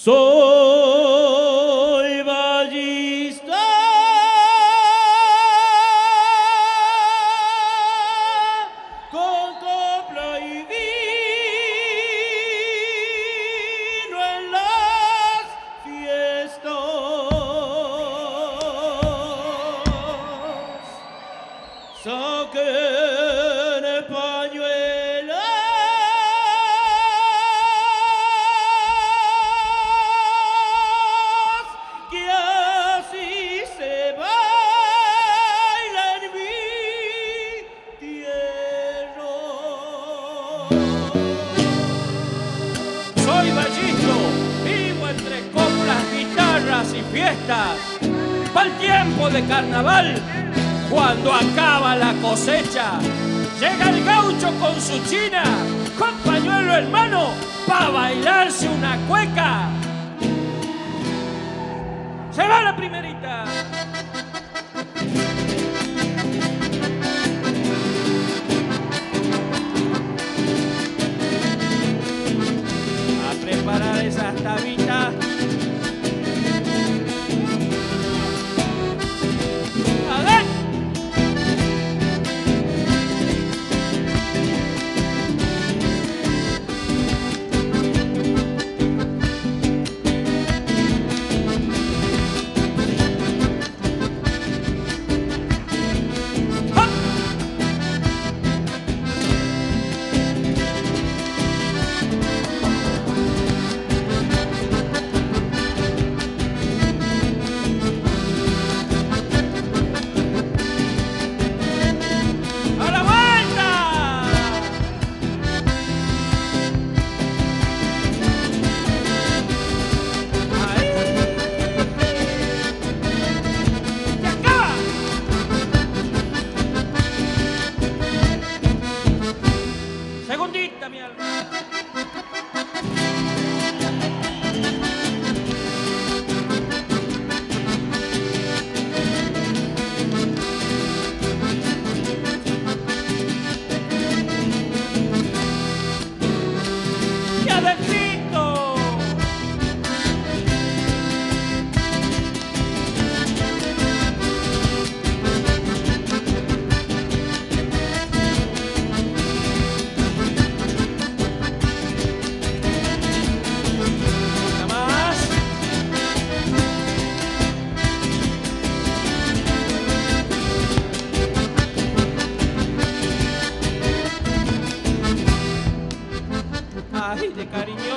Soy ballista. Con copla y vino en las fiestas. Saquen fiestas. Pa'l tiempo de carnaval, cuando acaba la cosecha, llega el gaucho con su china, con pañuelo en mano, pa' bailarse una cueca. Se va la primerita. A preparar esas tabitas. Segundita, mi alma. carinho